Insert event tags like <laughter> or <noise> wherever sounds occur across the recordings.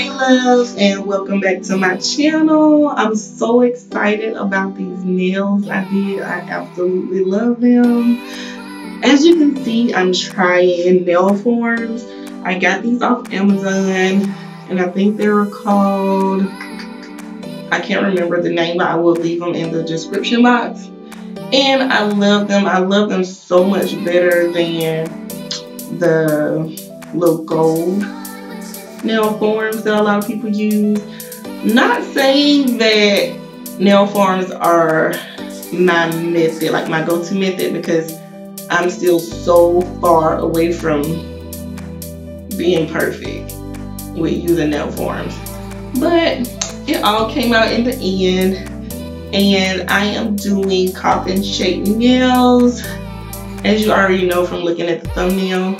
Hey loves and welcome back to my channel. I'm so excited about these nails I did. I absolutely love them. As you can see, I'm trying nail forms I got these off Amazon and I think they were called, I can't remember the name, but I will leave them in the description box. And I love them. I love them so much better than the little gold Nailforms that a lot of people use. Not saying that nail forms are my method, like my go-to method, because I'm still so far away from being perfect with using nail forms. But it all came out in the end and I am doing coffin shaped nails as you already know from looking at the thumbnail.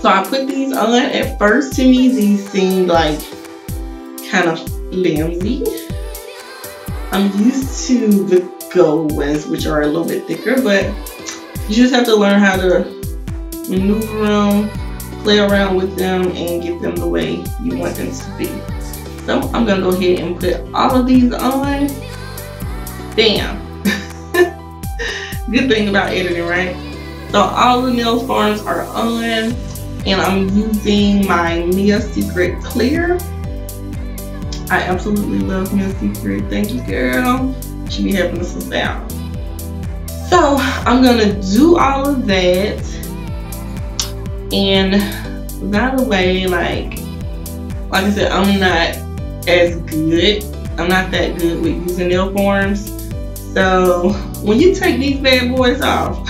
So I put these on. At first to me, these seemed like kind of flimsy. I'm used to the gold ones, which are a little bit thicker, but you just have to learn how to maneuver them, play around with them, and get them the way you want them to be. So I'm gonna go ahead and put all of these on. Bam. <laughs> Good thing about editing, right? So all the Nailforms are on and I'm using my Mia Secret Clear. I absolutely love Mia Secret. Thank you, girl. She be helping us out. So I'm gonna do all of that. And the way, like, like I said, I'm not as good. I'm not that good with using nail forms. So when you take these bad boys off,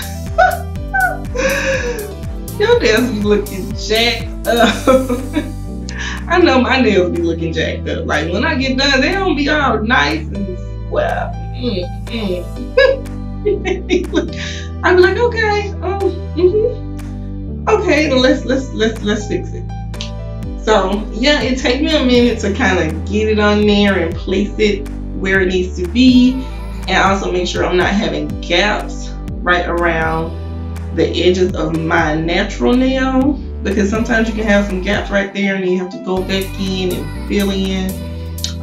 Your nails be looking jacked up. <laughs> I know my nails be looking jacked up. Like when I get done, they don't be all nice and square. Mm, mm. I'm like, okay, oh, mm-hmm. okay, let's let's let's let's fix it. So yeah, it takes me a minute to kind of get it on there and place it where it needs to be, and also make sure I'm not having gaps right around the edges of my natural nail because sometimes you can have some gaps right there and you have to go back in and fill in.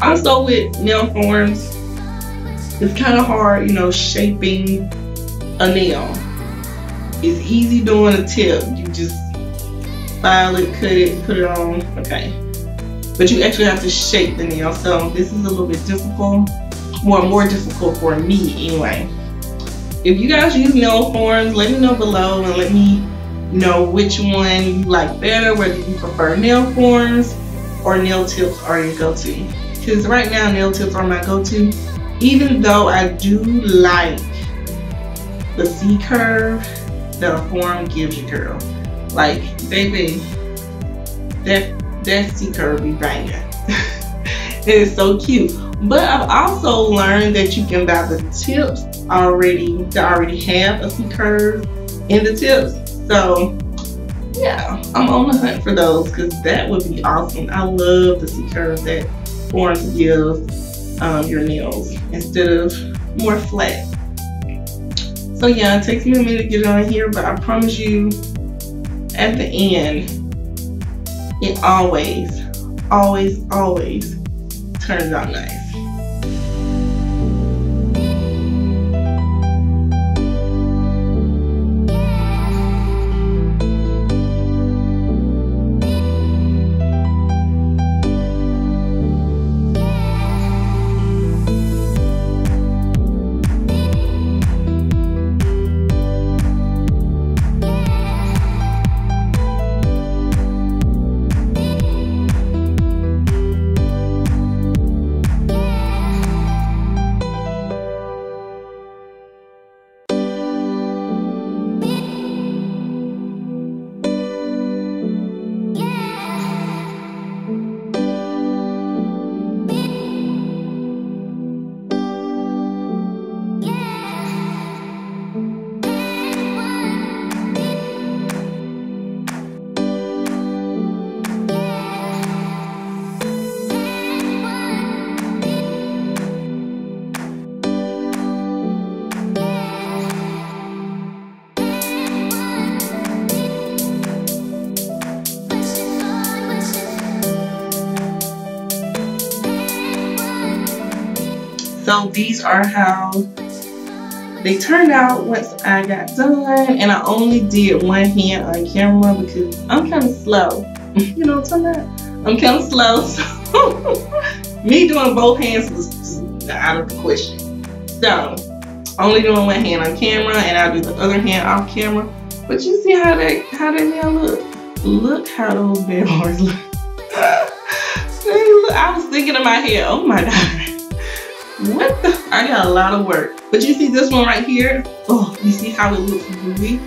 Also with nail forms, it's kind of hard, you know, shaping a nail. It's easy doing a tip. You just file it, cut it, put it on, okay. But you actually have to shape the nail, so this is a little bit difficult. Well, more difficult for me anyway. If you guys use nail forms, let me know below and let me know which one you like better, whether you prefer nail forms or nail tips are your go-to. Because right now nail tips are my go-to. Even though I do like the C curve that a form gives you, girl. Like, baby, that that C curve be banging. <laughs> it is so cute. But I've also learned that you can buy the tips already that already have a C curve in the tips. So yeah, I'm on the hunt for those because that would be awesome. I love the C curve that forms give um, your nails instead of more flat. So yeah, it takes me a minute to get on here, but I promise you at the end, it always, always, always turns out nice. So these are how they turned out once I got done and I only did one hand on camera because I'm kind of slow. you know what I'm talking about? I'm kind of slow. <laughs> So me doing both hands was out of the question. So only doing one hand on camera and I'll do the other hand off camera. But you see how that how that nail look? Look how those bad boys <laughs> look. I was thinking in my head, oh my god. What the I got a lot of work. But you see this one right here? Oh, you see how it looks gooey?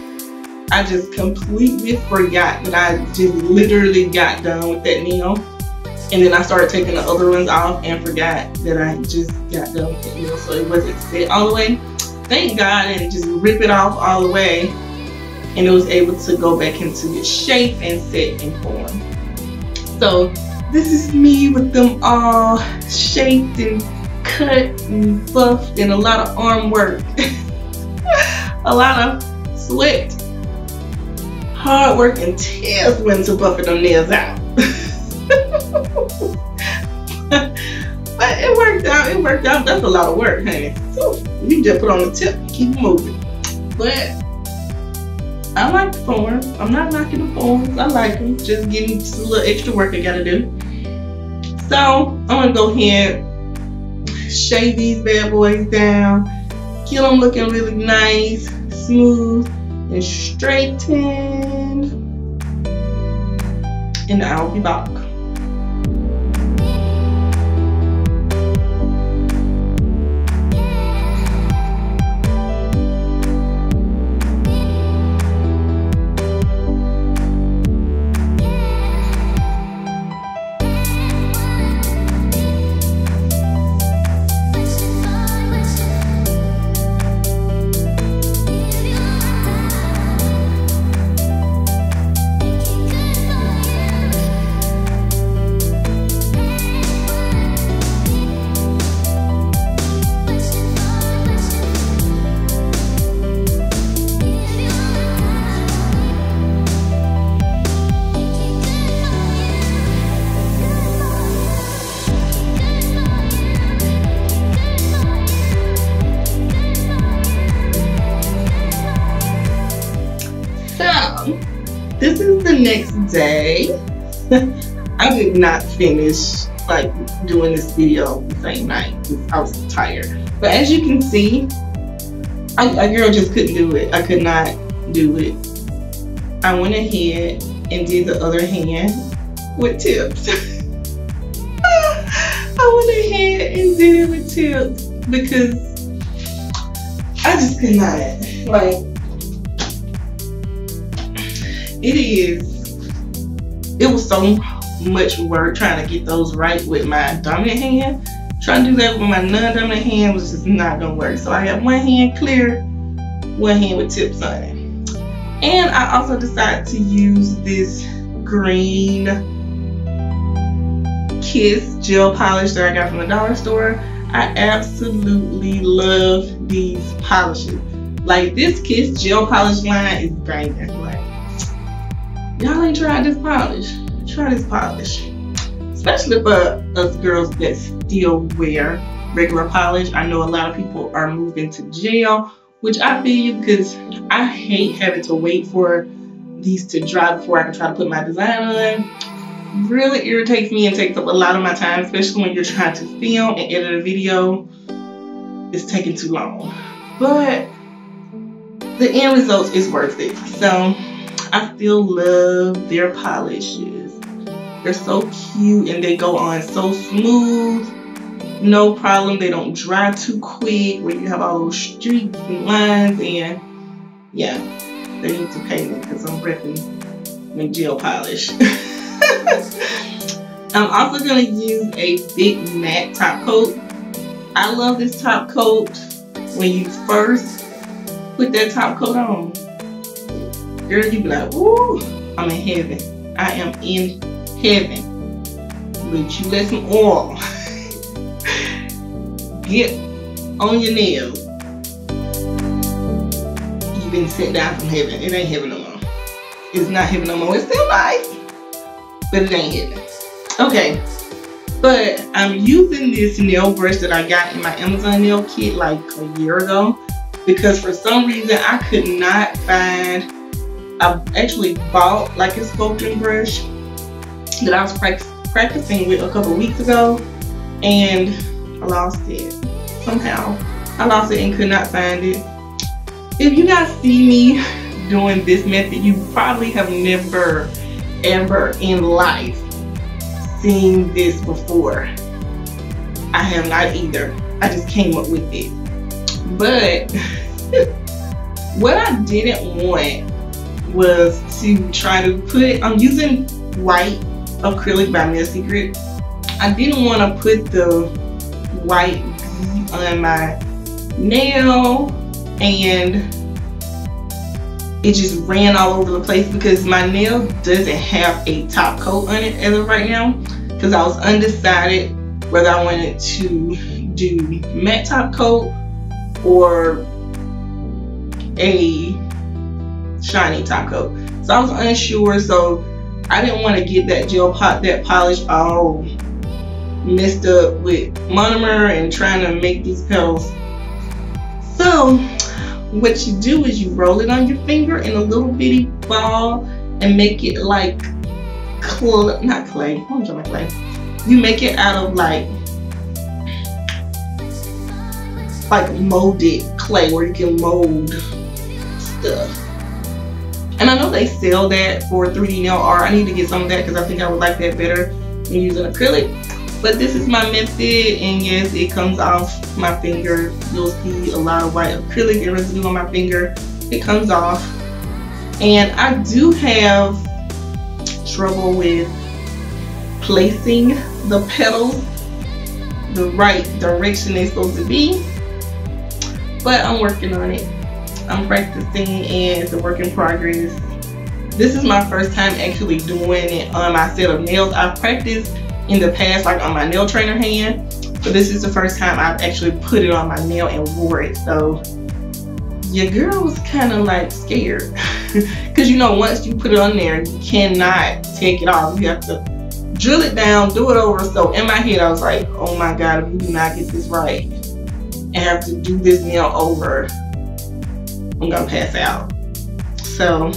I just completely forgot that I just literally got done with that nail. And then I started taking the other ones off and forgot that I just got done with that nail. So it wasn't set all the way. Thank God and just rip it off all the way. And it was able to go back into its shape and set and form. So this is me with them all shaped and cut and buffed and a lot of arm work. <laughs> a lot of sweat, hard work, and tears went to buffing them nails out. <laughs> but it worked out, it worked out. That's a lot of work, honey. So you just put on the tip and keep moving. But I like the form. I'm not knocking the forms. I like them. Just getting just a little extra work I gotta do. So I'm gonna go ahead shave these bad boys down, get them looking really nice, smooth, and straightened. And I'll be back. The day. <laughs> I did not finish like doing this video the same night because I was tired. But as you can see, I, a girl just couldn't do it. I could not do it. I went ahead and did the other hand with tips. <laughs> I went ahead and did it with tips because I just could not. Like, it is, it was so much work trying to get those right with my dominant hand. Trying to do that with my non-dominant hand was just not gonna work. So I have one hand clear, one hand with tips on it. And I also decided to use this green Kiss gel polish that I got from the dollar store. I absolutely love these polishes. Like this Kiss gel polish line is banging. Y'all ain't tried this polish. Try this polish. Especially for us girls that still wear regular polish. I know a lot of people are moving to gel, which I feel you because I hate having to wait for these to dry before I can try to put my design on. Really irritates me and takes up a lot of my time, especially when you're trying to film and edit a video. It's taking too long. But the end result is worth it. So I still love their polishes. They're so cute and they go on so smooth. No problem. They don't dry too quick where you have all those streaks and lines and yeah, they need to pay me because I'm repping my gel polish. <laughs> I'm also going to use a big matte top coat. I love this top coat when you first put that top coat on girl, you be like, ooh, I'm in heaven. I am in heaven. But you let some oil <laughs> get on your nails. You've been sent down from heaven. It ain't heaven no more. It's not heaven no more. It's still nice, but it ain't heaven. Okay, But I'm using this nail brush that I got in my Amazon nail kit like a year ago because for some reason I could not find, I actually bought like a sculpting brush that I was practicing with a couple weeks ago and I lost it somehow. I lost it and could not find it. If you guys see me doing this method, you probably have never ever in life seen this before. I have not either. I just came up with it. But <laughs> what I didn't want was to try to put, I'm using white acrylic by Nail Secret. I didn't want to put the white on my nail and it just ran all over the place because my nail doesn't have a top coat on it as of right now because I was undecided whether I wanted to do matte top coat or a shiny top coat. So I was unsure so I didn't want to get that gel pot, that polish all messed up with monomer and trying to make these petals. So what you do is you roll it on your finger in a little bitty ball and make it like clay, not clay, I'm my clay. You make it out of like like molded clay where you can mold stuff. And I know they sell that for 3D nail art. I need to get some of that because I think I would like that better than using acrylic. But this is my method and yes, it comes off my finger. You'll see a lot of white acrylic and residue on my finger. It comes off. And I do have trouble with placing the petals the right direction they're supposed to be. But I'm working on it. I'm practicing and it's a work in progress. This is my first time actually doing it on my set of nails. I've practiced in the past, like on my nail trainer hand. But this is the first time I've actually put it on my nail and wore it. So your girl was kind of like scared. <laughs> Because you know, once you put it on there, you cannot take it off. You have to drill it down, do it over. So in my head, I was like, oh my God, if you do not get this right and have to do this nail over, I'm gonna pass out. So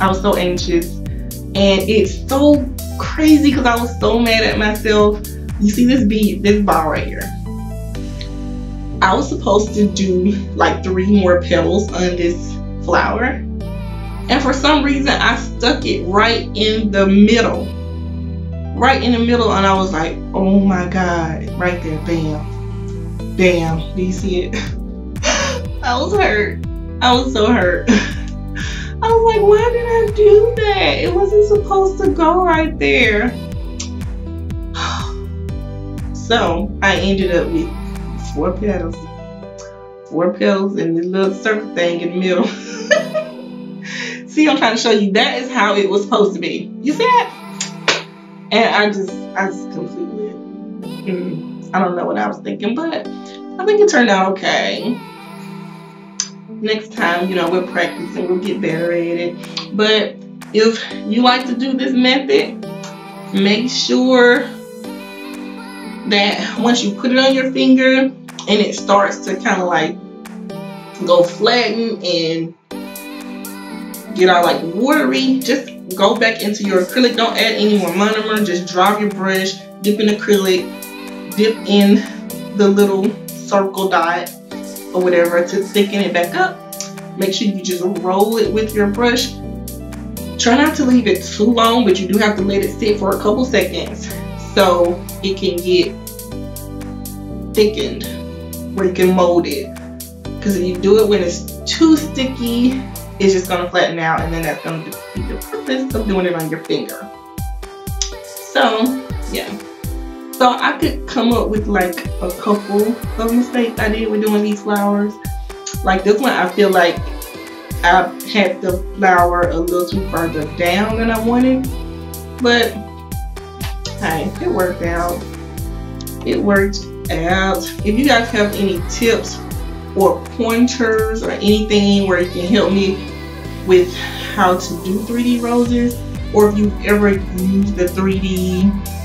I was so anxious and it's so crazy because I was so mad at myself. You see this bead, this ball right here. I was supposed to do like three more petals on this flower. And for some reason, I stuck it right in the middle. Right in the middle. And I was like, oh my God, right there, bam. Bam, do you see it? <laughs> I was hurt. I was so hurt. <laughs> I was like, why did I do that? It wasn't supposed to go right there. <sighs> So I ended up with four petals. Four petals and this little circle thing in the middle. <laughs> see, I'm trying to show you that is how it was supposed to be. You see that? And I just, I just completely, mm, I don't know what I was thinking, but I think it turned out okay next time, you know, we'll practice and we'll get better at it. But if you like to do this method, make sure that once you put it on your finger and it starts to kind of like go flatten and get all like watery, just go back into your acrylic. Don't add any more monomer. Just drop your brush, dip in acrylic, dip in the little circle dot or whatever to thicken it back up. Make sure you just roll it with your brush. Try not to leave it too long, but you do have to let it sit for a couple seconds so it can get thickened where you can mold it. Because if you do it when it's too sticky, it's just going to flatten out and then that's going to defeat the purpose of doing it on your finger. So, yeah. So I could come up with like a couple of mistakes I did with doing these flowers. Like this one, I feel like I had the flower a little too further down than I wanted. But hey, it worked out. It worked out. If you guys have any tips or pointers or anything where you can help me with how to do 3D roses, or if you've ever used the 3D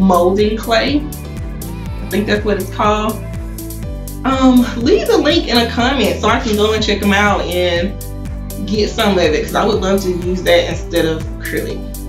molding clay. I think that's what it's called. Um, leave the link in a comment so I can go and check them out and get some of it because I would love to use that instead of acrylic.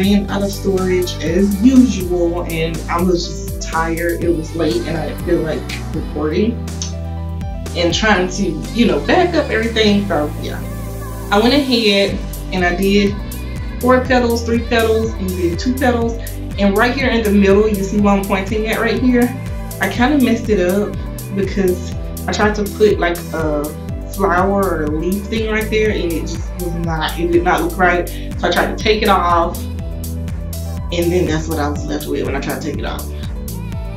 Ran out of storage as usual and I was just tired. It was late and I didn't feel like recording and trying to, you know, back up everything. So yeah, I went ahead and I did four petals, three petals, and did two petals. And right here in the middle, you see what I'm pointing at right here? I kind of messed it up because I tried to put like a flower or a leaf thing right there and it just was not, it did not look right. So I tried to take it off and then that's what I was left with when I tried to take it off.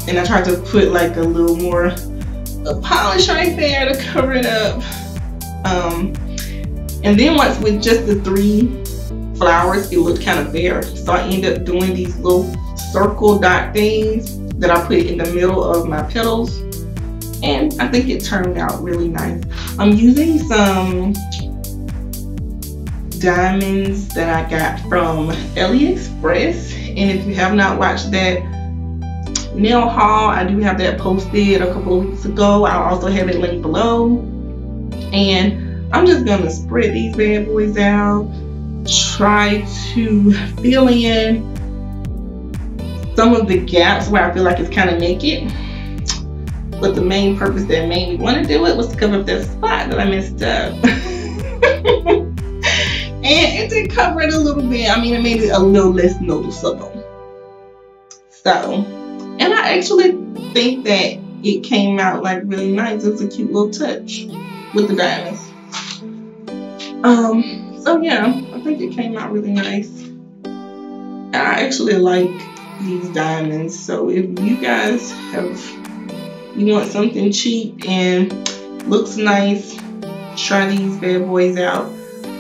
And I tried to put like a little more a polish right there to cover it up. Um, and then once with just the three flowers, it looked kind of bare. So I ended up doing these little circle dot things that I put in the middle of my petals. And I think it turned out really nice. I'm using some diamonds that I got from AliExpress. And if you have not watched that nail haul, I do have that posted a couple of weeks ago. I'll also have it linked below. And I'm just gonna spread these bad boys out, try to fill in some of the gaps where I feel like it's kind of naked. But the main purpose that made me want to do it was to cover up that spot that I messed up. <laughs> and it did cover it a little bit. I mean, it made it a little less noticeable. So, and I actually think that it came out like really nice. It's a cute little touch with the diamonds. Um, so yeah, I think it came out really nice. And I actually like these diamonds. So if you guys have, you want something cheap and looks nice, try these bad boys out.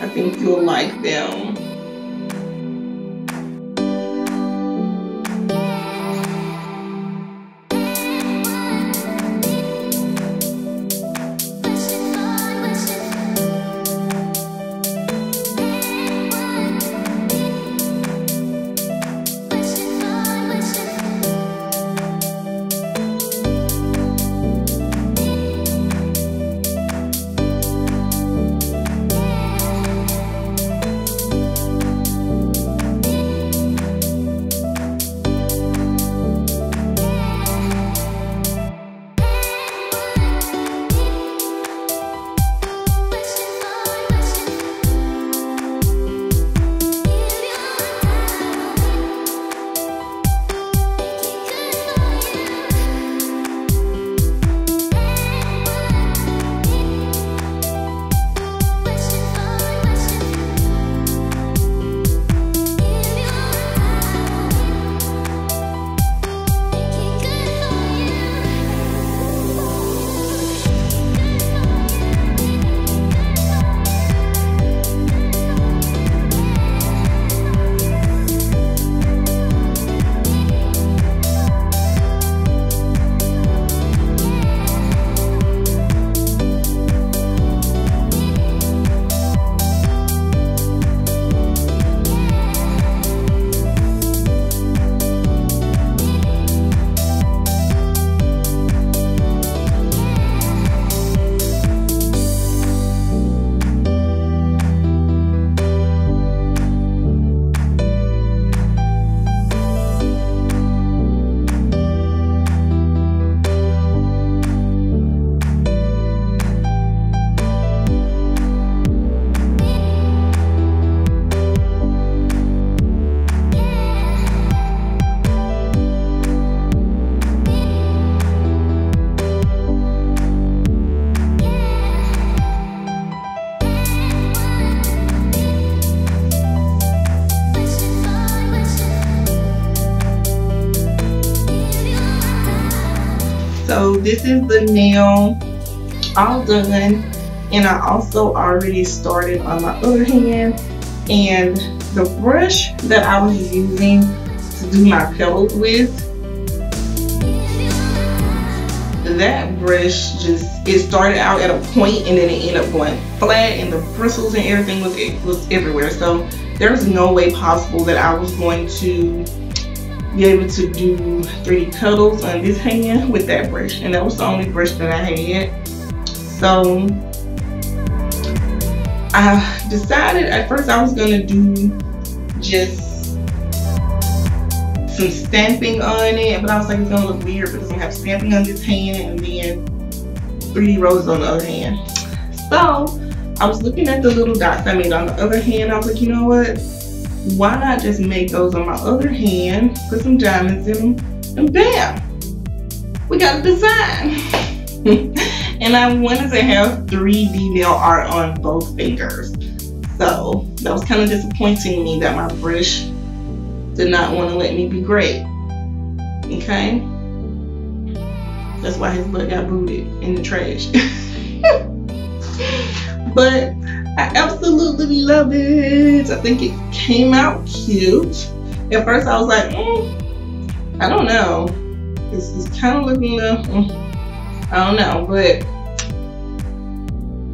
I think you'll like them. This is the nail all done and I also already started on my other hand. And the brush that I was using to do my petals with that brush just it started out at a point and then it ended up going flat and the bristles and everything was was everywhere. So there's no way possible that I was going to be able to do 3D petals on this hand with that brush and that was the only brush that I had so I decided at first I was gonna do just some stamping on it, but I was like, it's gonna look weird because gonna have stamping on this hand and then 3D roses on the other hand. So I was looking at the little dots I made on the other hand. I was like, you know what? Why not just make those on my other hand, put some diamonds in them, and bam, we got a design. <laughs> and I wanted to have 3D nail art on both fingers. So that was kind of disappointing me that my brush did not want to let me be great. Okay? That's why his butt got booted in the trash. <laughs> but I absolutely love it. I think it came out cute. At first I was like, mm, I don't know. This is kind of looking a mm, I don't know, but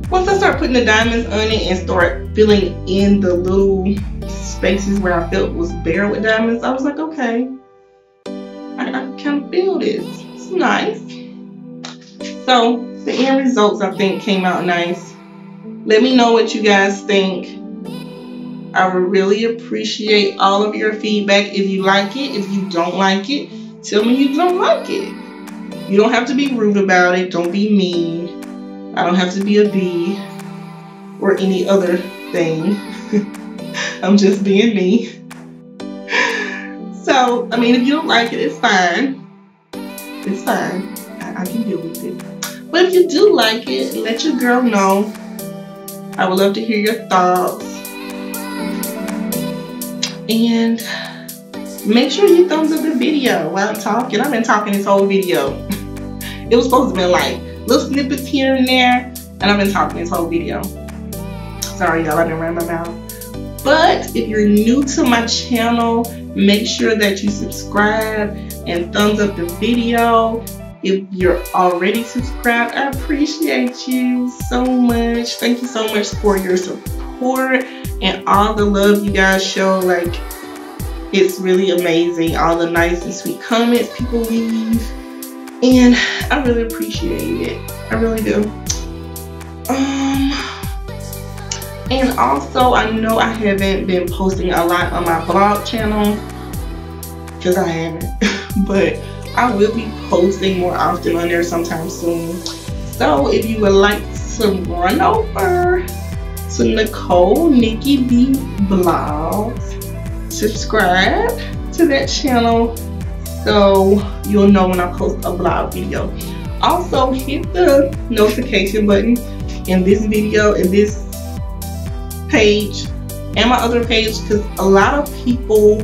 once I start putting the diamonds on it and start filling in the little spaces where I felt was bare with diamonds, I was like, okay, I, I of feel this. It's nice. So the end results I think came out nice. Let me know what you guys think. I would really appreciate all of your feedback. If you like it, if you don't like it, tell me you don't like it. You don't have to be rude about it. Don't be mean. I don't have to be a bee or any other thing. <laughs> I'm just being me. So, I mean, if you don't like it, it's fine. It's fine. I, I can deal with it. But if you do like it, let your girl know. I would love to hear your thoughts. And make sure you thumbs up the video while I'm talking. I've been talking this whole video. <laughs> it was supposed to be like little snippets here and there. And I've been talking this whole video. Sorry, y'all, I didn't run my mouth. But if you're new to my channel, make sure that you subscribe and thumbs up the video. If you're already subscribed, I appreciate you so much. Thank you so much for your support and all the love you guys show. Like, it's really amazing. All the nice and sweet comments people leave and I really appreciate it. I really do. Um, and also, I know I haven't been posting a lot on my vlog channel because I haven't, <laughs> but I will be posting more often on there sometime soon. So if you would like to run over to Nicole Nikki B Vlogs, subscribe to that channel so you'll know when I post a vlog video. Also hit the notification button in this video, in this page, and my other page because a lot of people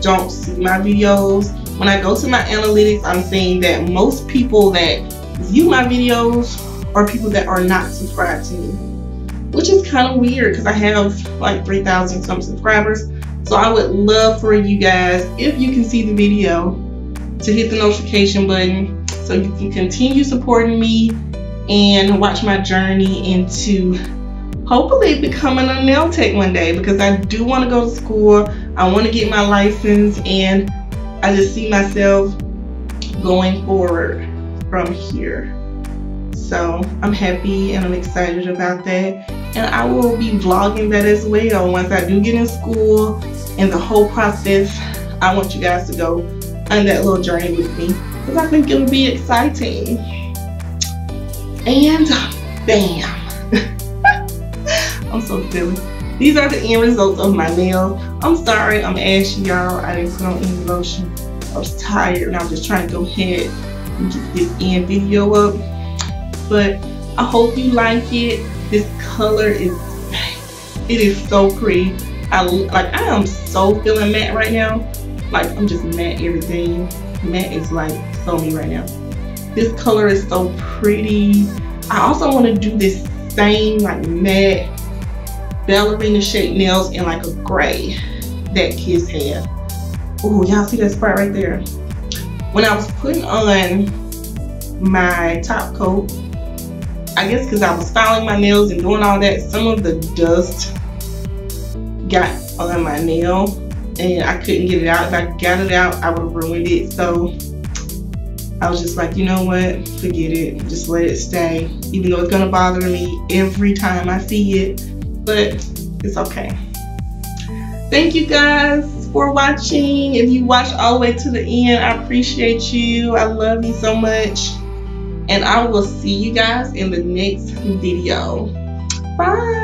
don't see my videos. When I go to my analytics, I'm seeing that most people that view my videos are people that are not subscribed to me, which is kind of weird because I have like 3,000 some subscribers. So I would love for you guys, if you can see the video, to hit the notification button so you can continue supporting me and watch my journey into hopefully becoming a nail tech one day because I do want to go to school. I want to get my license and I just see myself going forward from here. So I'm happy and I'm excited about that. And I will be vlogging that as well once I do get in school and the whole process. I want you guys to go on that little journey with me because I think it'll be exciting. And bam. <laughs> I'm so silly. These are the end results of my nail. I'm sorry, I'm ashy, y'all. I didn't put on any lotion. I was tired and I was just trying to go ahead and get this end video up. But I hope you like it. This color is, it is so pretty. I like, I am so feeling matte right now. Like, I'm just matte everything. Matte is like so me right now. This color is so pretty. I also want to do this same like matte ballerina shaped nails in like a gray that Kiss had. Oh, y'all see that spot right there? When I was putting on my top coat, I guess because I was filing my nails and doing all that, some of the dust got on my nail and I couldn't get it out. If I got it out, I would have ruined it. So I was just like, you know what? Forget it. Just let it stay. Even though it's gonna bother me every time I see it, but it's okay. Thank you guys for watching. If you watched all the way to the end, I appreciate you. I love you so much. And I will see you guys in the next video. Bye.